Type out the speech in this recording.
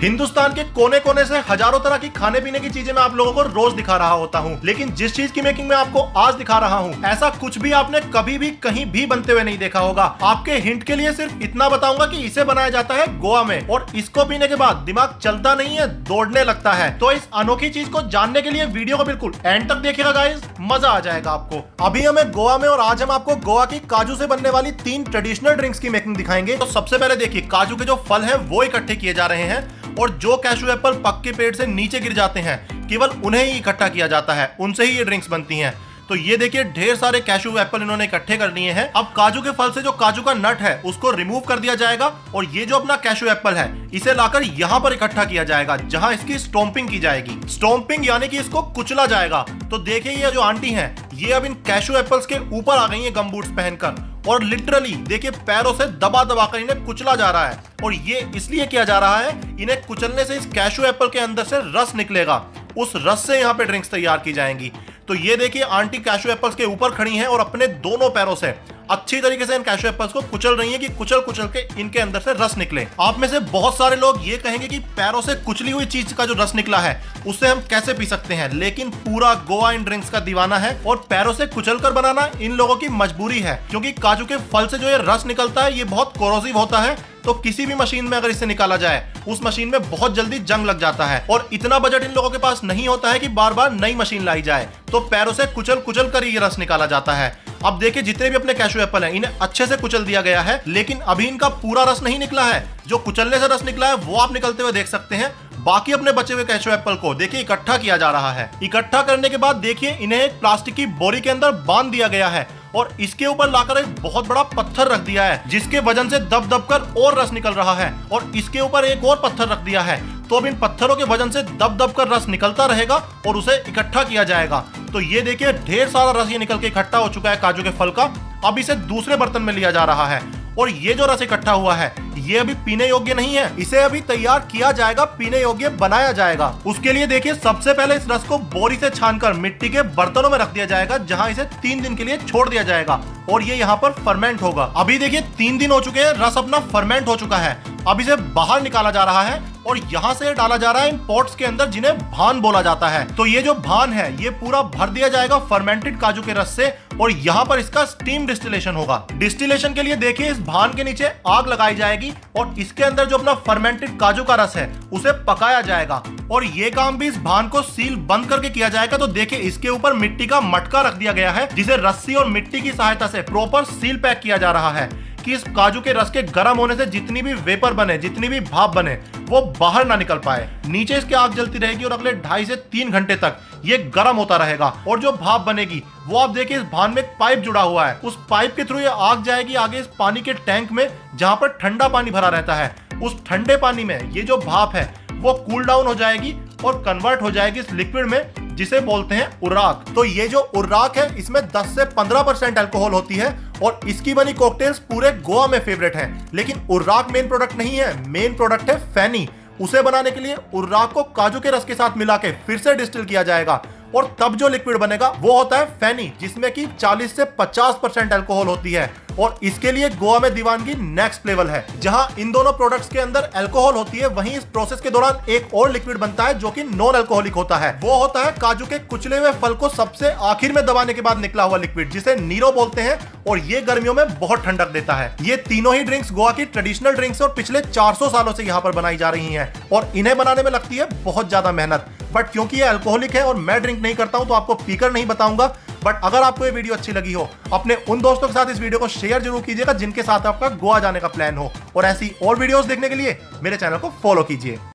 हिंदुस्तान के कोने कोने से हज़ारों तरह की खाने पीने की चीज़ें मैं आप लोगों को रोज दिखा रहा होता हूँ। लेकिन जिस चीज़ की मेकिंग मैं आपको आज दिखा रहा हूँ, ऐसा कुछ भी आपने कभी भी कहीं भी बनते हुए नहीं देखा होगा। आपके हिंट के लिए सिर्फ़ इतना बताऊँगा कि इसे बनाया जाता है गोवा में और इसको पीने के बाद दिमाग चलता नहीं है, दौड़ने लगता है। तो इस अनोखी चीज़ को जानने के लिए वीडियो को बिल्कुल एंड तक देखिएगा गाइज़ मज़ा आ जाएगा आपको। अभी हमें गोवा में और आज हम आपको गोवा की काजू से बनने वाली तीन ट्रेडिशनल ड्रिंक्स की मेकिंग दिखाएँगे। तो सबसे पहले देखिए, काजू के जो फल है, वो इकट्ठे किए जा रहे हैं। और जो कैशू एप्पल पक्के पेड़ से नीचे गिर जाते हैं, केवल उन्हें ही इकट्ठा किया जाता है, उनसे ही ये ड्रिंक्स बनती हैं। तो ये देखिए, ढेर सारे कैशू एप्पल इन्होंने इकट्ठे कर लिए हैं। अब काजू के फल से जो काजू का नट है, उसको रिमूव कर दिया जाएगा और ये जो अपना कैशू एप्पल है, इसे लाकर यहाँ पर इकट्ठा किया जाएगा, जहाँ इसकी स्टोम्पिंग की जाएगी। स्टोम्पिंग यानी कि इसको कुचला जाएगा। तो देखिए, ये जो आंटी हैं, ये अब इन कैशू एप्पल्स के ऊपर आ गई है गम बूट्स पहनकर और लिटरली देखिए, पैरों से दबा दबा कर इन्हें कुचला जा रहा है और ये इसलिए किया जा रहा है, इन्हें कुचलने से इस कैशू एप्पल के अंदर से रस निकलेगा। उस रस से यहाँ पे ड्रिंक्स तैयार की जाएँगी। तो ये देखिए, आंटी कैशू एप्पल्स के ऊपर खड़ी हैं और अपने दोनों पैरों से अच्छी तरीके से इन कैशू एप्पल्स को कुचल रही है कि कुचल कुचल के इनके अंदर से रस निकले। आप में से बहुत सारे लोग ये कहेंगे कि पैरों से कुचली हुई चीज़ का जो रस निकला है उससे हम कैसे पी सकते हैं? लेकिन पूरा गोवा इन ड्रिंक्स का दीवाना है और पैरों से कुचल कर बनाना इन लोगों की मजबूरी है, क्योंकि काजू के फल से जो ये रस निकलता है, ये बहुत कोरोसिव होता है तो किसी भी मशीन में अगर इसे निकाला जाए, उस मशीन में बहुत जल्दी जंग लग जाता है और इतना बजट इन लोगों के पास नहीं होता है कि बार बार नई मशीन लाई जाए। तो पैरों से कुचल कुचल कर ये रस निकाला जाता है। अब देखिए, जितने भी अपने कैशू एप्पल हैं, इन्हें अच्छे से कुचल दिया गया है, लेकिन अभी इनका पूरा रस नहीं निकला है। जो कुचलने से रस निकला है, वो आप निकलते हुए देख सकते हैं। बाकी अपने बचे हुए कैशू एप्पल को देखिए, इकट्ठा किया जा रहा है। इकट्ठा करने के बाद देखिए, इन्हें एक प्लास्टिक की बोरी के अंदर बाँध दिया गया है। और इसके ऊपर लाकर एक बहुत बड़ा पत्थर रख दिया है, जिसके वज़न से दब दब कर और रस निकल रहा है। और इसके ऊपर एक और पत्थर रख दिया है। तो अब इन पत्थरों के वज़न से दब दब कर रस निकलता रहेगा और उसे इकट्ठा किया जाएगा। तो ये देखिए, ढेर सारा रस ये निकल के इकट्ठा हो चुका है काजू के फल का। अब इसे दूसरे बर्तन में लिया जा रहा है। और ये जो रस इकट्ठा हुआ है, ये अभी पीने योग्य नहीं है। इसे अभी तैयार किया जाएगा, पीने योग्य बनाया जाएगा। उसके लिए देखिए, सबसे पहले इस रस को बोरी से छानकर मिट्टी के बर्तनों में रख दिया जाएगा, जहाँ इसे तीन दिन के लिए छोड़ दिया जाएगा। और ये यहाँ पर फर्मेंट होगा। अभी देखिए, तीन दिन हो चुके हैं, रस अपना फर्मेंट हो चुका है। अब इसे बाहर निकाला जा रहा है और यहाँ से डाला जा रहा है इन पॉट्स के अंदर जिन्हें भान बोला जाता है। तो ये जो भान है, ये पूरा भर दिया जाएगा फर्मेंटेड काजू के रस से और यहाँ पर इसका स्टीम डिस्टिलेशन होगा। डिस्टिलेशन के लिए देखिए, इस भान के नीचे आग लगाई जाएगी और इसके अंदर जो अपना फर्मेंटेड काजू का रस है, उसे पकाया जाएगा। और ये काम भी इस भान को सील बंद करके किया जाएगा। तो देखिए, इसके ऊपर मिट्टी का मटका रख दिया गया है, जिसे रस्सी और मिट्टी की सहायता से प्रॉपर सील पैक किया जा रहा है। कि इस काजू के रस के गर्म होने से जितनी भी वेपर बने, जितनी भी भाप बने, वो बाहर ना निकल पाए। नीचे इसकी आग जलती रहेगी और अगले ढाई से तीन घंटे तक ये गर्म होता रहेगा। और जो भाप बनेगी, वो आप देखिए इस भान में एक पाइप जुड़ा हुआ है। उस पाइप के थ्रू ये आग जाएगी आगे इस पानी के टैंक में, जहाँ पर ठंडा पानी भरा रहता है। उस ठंडे पानी में ये जो भाप है, वो कूल डाउन हो जाएगी और कन्वर्ट हो जाएगी इस लिक्विड में, जिसे बोलते हैं उर्राक तो ये जो उर्राक है, इसमें 10 से 15 परसेंट एल्कोहल होती है और इसकी बनी कॉकटेल्स पूरे गोवा में फेवरेट है। लेकिन उर्राक मेन प्रोडक्ट नहीं है मेन प्रोडक्ट है फैनी। उसे बनाने के लिए उर्राक को काजू के रस के साथ मिला के फिर से डिस्टिल किया जाएगा। और तब जो लिक्विड बनेगा, वो होता है फैनी जिसमें कि 40 से 50 परसेंट एल्कोहल होती है। और इसके लिए गोवा में दीवानगी नेक्स्ट लेवल है, जहाँ इन दोनों प्रोडक्ट्स के अंदर एल्कोहल होती है, वहीं इस प्रोसेस के दौरान एक और लिक्विड बनता है, जो कि नॉन एल्कोहलिक होता है। वो होता है काजू के कुचले हुए फल को सबसे आखिर में दबाने के बाद निकला हुआ लिक्विड जिसे नीरो बोलते हैं, और ये गर्मियों में बहुत ठंडक देता है। ये तीनों ही ड्रिंक्स गोवा की ट्रेडिशनल ड्रिंक्स और पिछले 400 सालों से यहाँ पर बनाई जा रही हैं, और इन्हें बनाने में लगती है बहुत ज़्यादा मेहनत। बट क्योंकि ये अल्कोहलिक है और मैं ड्रिंक नहीं करता हूँ तो आपको पीकर नहीं बताऊँगा। बट अगर आपको ये वीडियो अच्छी लगी हो, अपने उन दोस्तों के साथ इस वीडियो को शेयर ज़रूर कीजिएगा, जिनके साथ आपका गोवा जाने का प्लान हो। और ऐसी और वीडियोस देखने के लिए मेरे चैनल को फॉलो कीजिए।